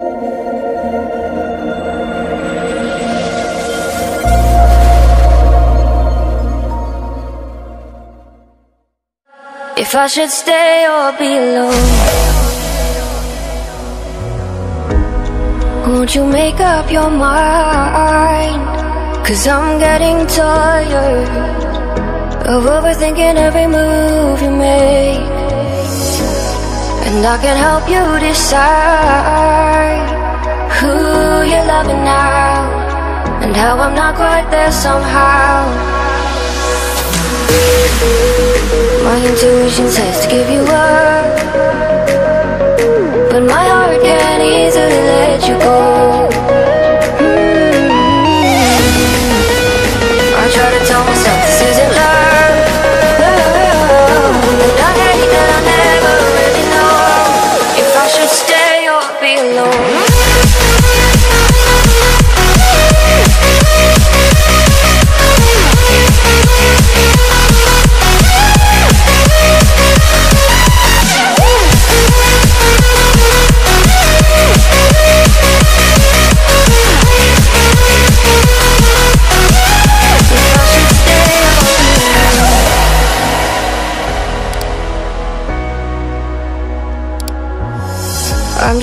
If I should stay or be alone Won't you make up your mind? Cause I'm getting tired Of overthinking every move you make. And I can help you decide you're loving now And how I'm not quite there somehow. My intuition says to give you up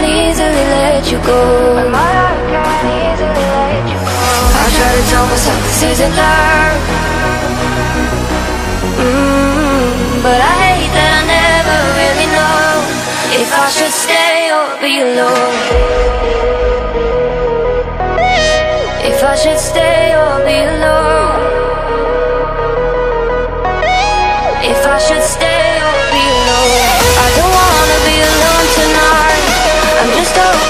can't easily let you go. I try to tell myself this isn't love. Mm, but I hate that I never really know if I should stay or be alone. If I should stay or be alone. I'm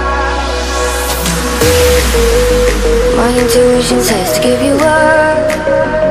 Intuition says to give you up,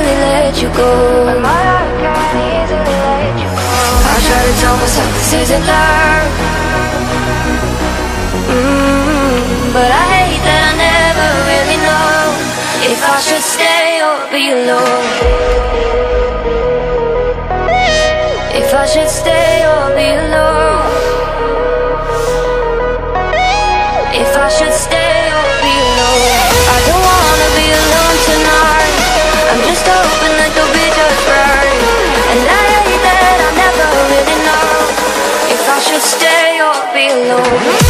told myself this isn't love. Mm, but I hate that I never really know If I should stay or be alone. If I should stay or be alone. If I should stay follow.